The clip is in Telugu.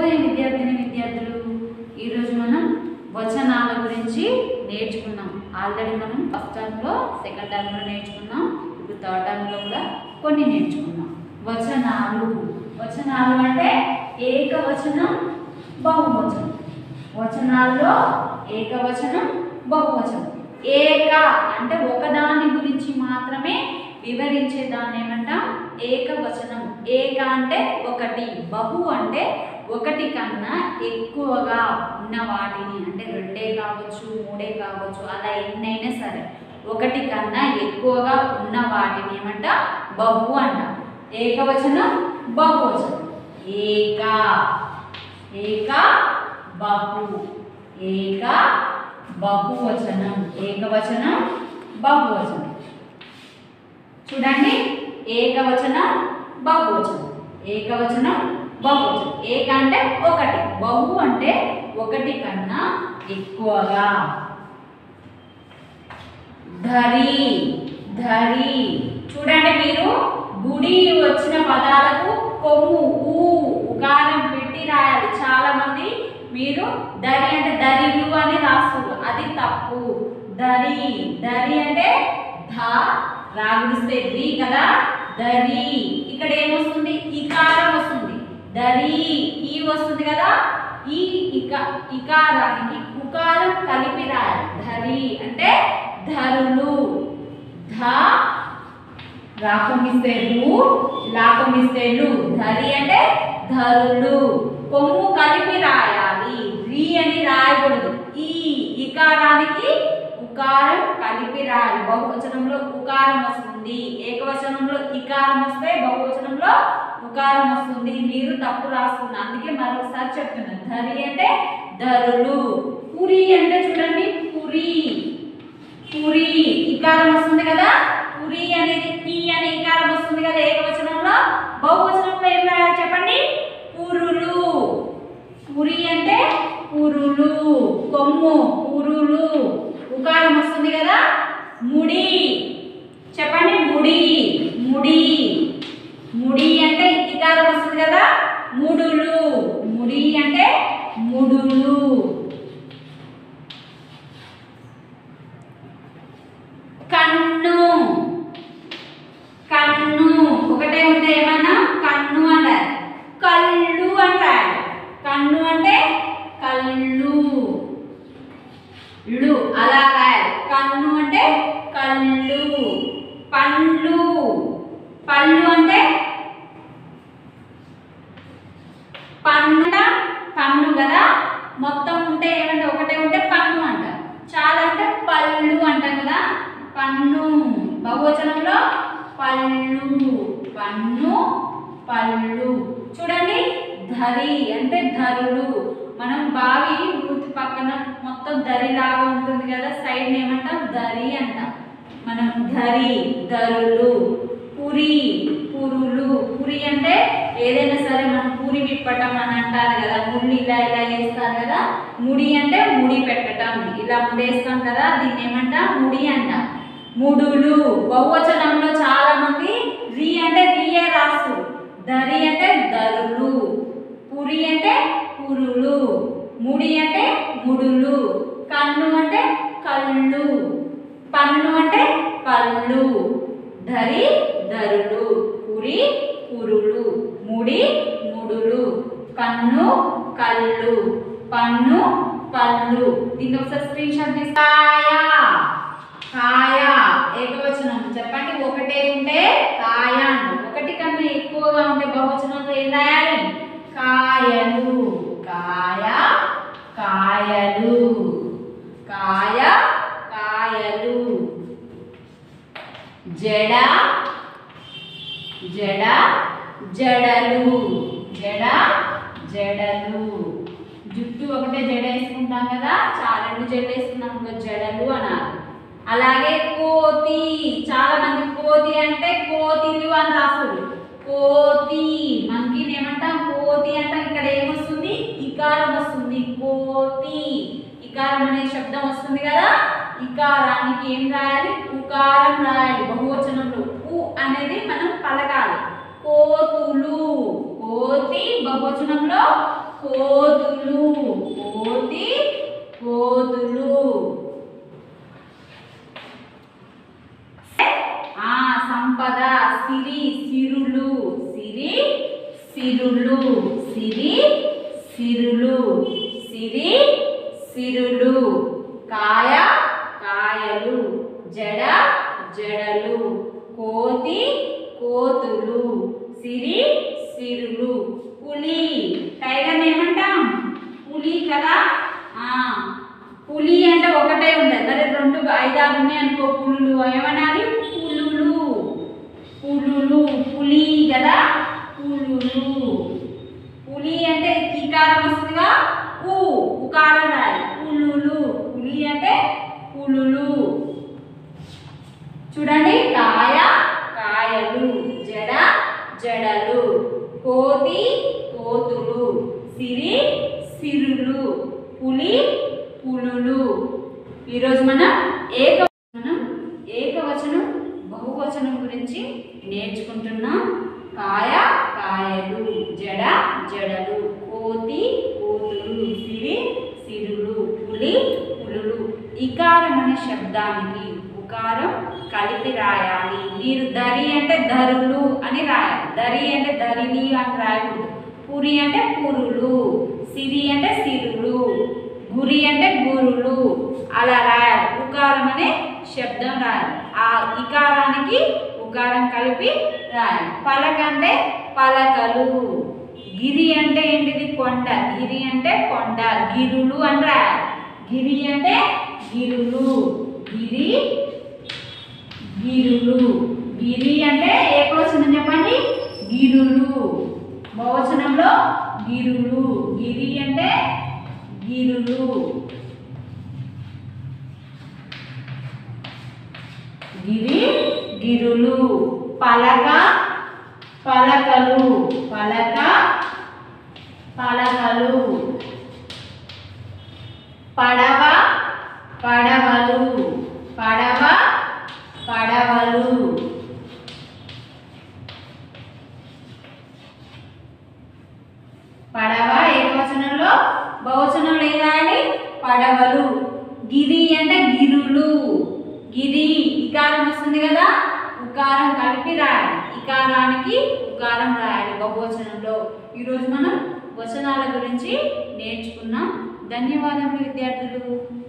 శుభోదయం విద్యార్థిని విద్యార్థులు ఈరోజు మనం వచనాల గురించి నేర్చుకున్నాం ఆల్రెడీ మనం ఫస్ట్ టర్మ్లో సెకండ్ టర్మ్లో నేర్చుకున్నాం. ఇప్పుడు థర్డ్ టర్మ్లో కూడా కొన్ని నేర్చుకున్నాం. వచనాలు. వచనాలు అంటే ఏకవచనం బహువచనం. వచనాల్లో ఏకవచనం బహువచనం. ఏక అంటే ఒకదాని గురించి మాత్రమే వివరించే దాన్ని ఏమంటాం? ఏకవచనం. ఏక అంటే ఒకటి బహు అంటే ఒకటి కన్నా ఎక్కువగా ఉన్న వాటిని అంటే రెండే కావచ్చు మూడే కావచ్చు అలా ఎన్నైనా సరే ఒకటి కన్నా ఎక్కువగా ఉన్న వాటిని ఏమంట? బహు అంట. ఏకవచనం? బహువచనం. ఏక. ఏక బహు. ఏక బహువచనం. ఏకవచనం బహువచనం. చూడండి. ఏకవచనం బహువచనం. ఏకవచనం బహువచనం. ఏక అంటే ఒకటి. బహు అంటే ఒకటి కన్నా ఎక్కువగా. ధరి ధరి. చూడండి మీరు గుడి వచ్చిన పదాలకు కొమ్ము ఊ ఉగారం పెట్టి రాయాలి. చాలా మంది మీరు దరి అంటే దరిలు అని రాస్తారు అది తప్పు. దరి దరి అంటే ధ రాగుడిస్తే రి కదా. దరి ఇక్కడ ఏమొస్తుంది? ఇకారం వస్తుంది. దరి ఈ వస్తుంది కదా? ఈ ఇక ఇకారానికి ఉకారం కలిపి రాయాలి. ధరి అంటే ధరులు. ధ రాకమిస్తే రు లాకమిస్తే లు ధరి అంటే ధరులు. కొమ్ము కలిపి రాయాలి. రి అని రాయకూడదు. ఈ ఇకారానికి ఉకారం కలిపి రాయి. బహువచనంలో ఉకారం వస్తుంది. ఏకవచనంలో ఇకారం వస్తే బహువచనంలో ఉకారం వస్తుంది. మీరు తప్పు రాస్తున్నారు అందుకే మరొకసారి చెప్తున్నాను ధరి అంటే ధరులు. పురి అంటే చూడండి. పురి. పురి. ఇకారం వస్తుంది కదా? పురి అనేది ఈ అనే ఇకారం వస్తుంది కదా ఏకవచనంలో? బహువచనంలో ఏం రాయాలి చెప్పండి? పురులు. పురి అంటే పురులు. కొమ్ము. పురులు. ఉకారం వస్తుంది కదా? ముడి. చెప్పండి ముడి. ముడి. ముడి అంటే ఇకారం వస్తుంది కదా? మూడు అంటే ముడులు కన్ను కన్ను ఒకటే ఉంటే ఏమన్నా కన్ను అంటారు కళ్ళు అంటారు కన్ను అంటే కళ్ళు లు అలా రాయాలి కన్ను అంటే కళ్ళు పండ్లు పళ్ళు అంటే పన్ను పన్ను కదా మొత్తం ఉంటే ఏమంటే ఒకటే ఉంటే పన్ను అంట చాలా అంటే పళ్ళు అంటాం కదా పన్ను. బహువచనంలో పళ్ళు పన్ను పళ్ళు. చూడండి ధరి అంటే ధరులు మనం బావి వృత్తి పక్కన మొత్తం దరి లాగా ఉంటుంది కదా సైడ్ ఏమంటాం? దరి అంటాం. మనం ధరి ధరులు పురి పురులు. పురి అంటే ఏదైనా సరే మనం పూరి విప్పటం అని అంటారు కదా ముళ్ళు ఇలా ఇలా వేస్తారు కదా. ముడి అంటే ముడి పెట్టడం ఇలా ముడేస్తాం కదా దీన్ని ఏమంటాం? ముడి అంటాం. ముడులు. బహువచనంలో చాలా మంది రి అంటే రియే రాసు. దరి అంటే దరులు పురి అంటే పురులు. ముడి అంటే ముడులు. కన్ను అంటే కళ్ళు. పన్ను అంటే పళ్ళు. ధరి ధరులు. పురి పురులు. ముడి ముడులు. కన్ను కళ్ళు. పన్ను పళ్ళు. దీన్ని ఒకసారి స్క్రీన్ షాట్ తీసి కాయ. ఏకవచనం చెప్పండి ఒకటే ఉంటే కాయ ఒకటి కన్నా ఎక్కువగా ఉంటే బహువచనంతో ఏం రాయాలి? కాయలు. కాయ కాయలు. కాయ కాయలు. జడ జడ జడలు. జడ జడలు. జుట్టు ఒకటే జడ వేసుకుంటాం కదా? చాలా జడ వేసుకున్నాం జడలు అన్నారు అలాగే కోతి చాలా మంది కోతి అంటే కోతిలు అని రాస్తారు. కోతి మనకి ఏమంటాం? కోతి అంటాం ఇక్కడ ఏమొస్తుంది? ఇకారం వస్తుంది. కోతి ఇకారం అనే శబ్దం వస్తుంది కదా? ఇకారానికి ఏం రాయాలి? ఉకారం రాయాలి. బహువచనంలో ఉ అనేది మనం పలకాలి. కోతులు. కోతి బహువచనంలో కోతులు. కోతి కోతులు. ఆ సంపద సిరి సిరులు. సిరి సిరులు. సిరి సిరులు. సిరి సిరులు. కాయ కాయలు. జడ జడలు. కోతి కోతులు. సిరి సిరులు పులి టైగర్ ఏమంటాం పులి కదా ఆ పులి అంటే ఒకటే ఉండదు మరి రెండు ఐదారు ఉన్నాయి అనుకో పులులు ఏమనాలి పులులు పులులు పులి కదా పులులు. పులి అంటే కీకారం వస్తుందిగా? ఊ ఉకారం పులులు. పులి అంటే పులులు. చూడండి కాయ కాయలు జడ జడలు. కోతి కోతులు. సిరి సిరులు. పులి పులులు ఈరోజు మనం ఏక మనం ఏకవచనం బహువచనం గురించి నేర్చుకుంటున్నాం. కాయ కాయలు జడ జడలు కోతి కోతులు సిరి సిరులు పులి పులులు. ఇకారం అనే శబ్దానికి ఉకారం కలిపి రాయాలి. మీరు దరి అంటే ధరులు అని రాయాలి. దరి అంటే ధరిని అని రాయకూడదు. పురి అంటే పురులు సిరి అంటే సిరులు గురి అంటే గురులు. అలా రాయాలి. ఉకారం అనే శబ్దం రాయాలి. ఆ ఇకారానికి ఉకారం కలిపి రాయాలి. పలక అంటే పలకలు. గిరి అంటే ఏంటిది? కొండ. గిరి అంటే కొండ. గిరులు అని రాయాలి. గిరి అంటే గిరులు. గిరి గిరులు. గిరి అంటే ఏ ఏకవచనం చెప్పండి? గిరులు. బహువచనంలో గిరులు. గిరి అంటే గిరులు. గిరి గిరులు. పలక పలకలు. పలక పలకలు. పడవ పడవలు. పడవ పడవలు పడవ ఏకవచనంలో బహువచనంలో ఏం రాయాలి పడవలు గిరి అంటే గిరులు గిరి ఉకారం వస్తుంది కదా? ఉకారం కలిపి రాయాలి. ఇకారానికి ఉకారం రాయాలి. బహువచనంలో ఈరోజు మనం వచనాల గురించి నేర్చుకున్నాం. ధన్యవాదములు విద్యార్థులు.